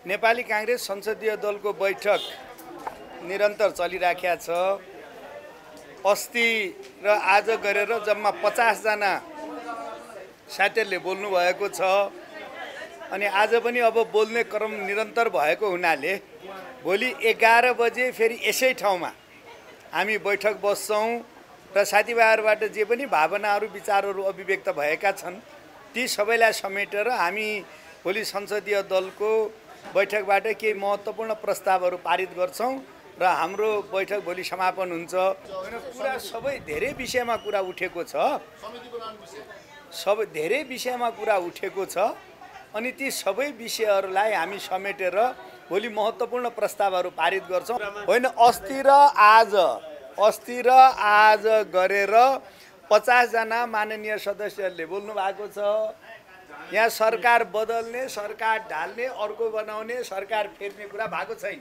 नेपाली काङ्ग्रेस संसदीय दलको बैठक निरन्तर चलिराखेका छ। अस्ति र आज गरेर जम्मा पचासजना साथीहरूले बोल्नुभएको छ। अनि आज पनि अब बोल्ने क्रम निरन्तर भएको हुनाले भोलि एघार बजे फेरि यसै ठाउँमा हामी बैठक बस्छौँ र साथीभाइहरूबाट जे पनि भावनाहरू विचारहरू अभिव्यक्त भएका छन् ती सबैलाई समेटेर हामी भोलि संसदीय दलको बैठकबाट केही महत्त्वपूर्ण प्रस्तावहरू पारित गर्छौँ र हाम्रो बैठक भोलि समापन हुन्छ। कुरा सबै धेरै विषयमा कुरा उठेको छ। सबै धेरै विषयमा कुरा उठेको छ। अनि ती सबै विषयहरूलाई हामी समेटेर भोलि महत्त्वपूर्ण प्रस्तावहरू पारित गर्छौँ। होइन अस्ति र आज अस्ति र आज गरेर पचासजना माननीय सदस्यहरूले बोल्नु भएको छ। यहाँ सरकार बदल्ने सरकार ढाल्ने अर्को बनाउने सरकार फेर्ने कुरा भएको छैन।